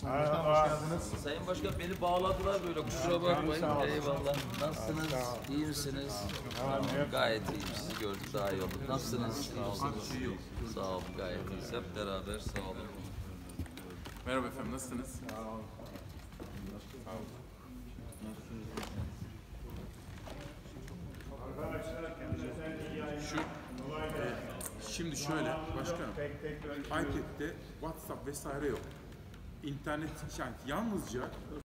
Sayın Başkan hoş geldiniz. Sayın Başkan beni bağladılar böyle kusura bakmayın. Eyvallah. Nasılsınız? İyi misiniz? Tamam, gayet iyiyim. Sizi gördük daha iyi olduk. Nasılsınız? İyi misiniz? Sağ olun gayet iyiyiz. Hep beraber sağ olun. Merhaba efendim, nasılsınız? Şu, e, şimdi şöyle başkanım, iPad'de WhatsApp vesaire yok. İnternet, yani yalnızca